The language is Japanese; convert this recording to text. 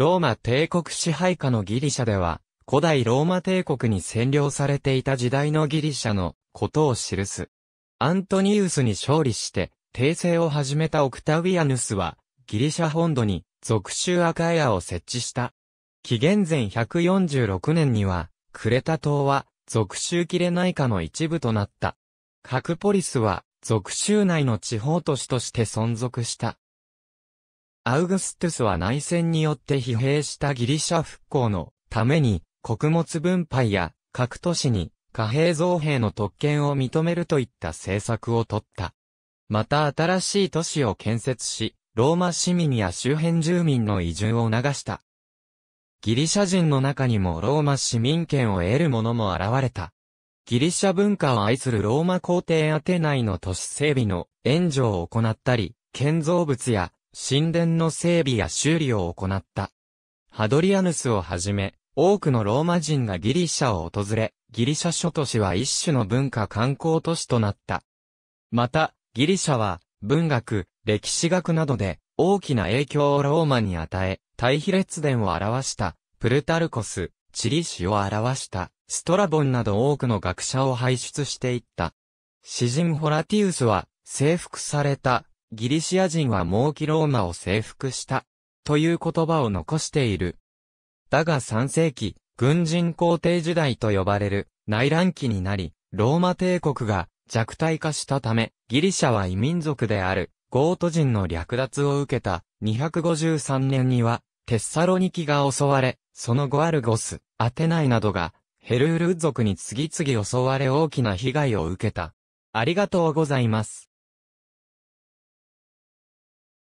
ローマ帝国支配下のギリシャでは、古代ローマ帝国に占領されていた時代のギリシャのことを記す。アントニウスに勝利して、帝政を始めたオクタビアヌスは、ギリシャ本土に属州アカエアを設置した。紀元前146年には、クレタ島は属州キレナイカの一部となった。カクポリスは属州内の地方都市として存続した。アウグストゥスは内戦によって疲弊したギリシャ復興のために穀物分配や各都市に貨幣造幣の特権を認めるといった政策を取った。また新しい都市を建設し、ローマ市民や周辺住民の移住を促した。ギリシャ人の中にもローマ市民権を得る者も現れた。ギリシャ文化を愛するローマ皇帝アテナイの都市整備の援助を行ったり、建造物や神殿の整備や修理を行った。ハドリアヌスをはじめ、多くのローマ人がギリシャを訪れ、ギリシャ諸都市は一種の文化観光都市となった。また、ギリシャは、文学、歴史学などで、大きな影響をローマに与え、対比列伝を表した、プルタルコス、チリシを表した、ストラボンなど多くの学者を輩出していった。詩人ホラティウスは、征服されたギリシア人は猛きローマを征服した、という言葉を残している。だが3世紀、軍人皇帝時代と呼ばれる内乱期になり、ローマ帝国が弱体化したため、ギリシャは異民族であるゴート人の略奪を受けた253年には、テッサロニキが襲われ、その後アルゴス、アテナイなどが、ヘルール族に次々襲われ大きな被害を受けた。ありがとうございます。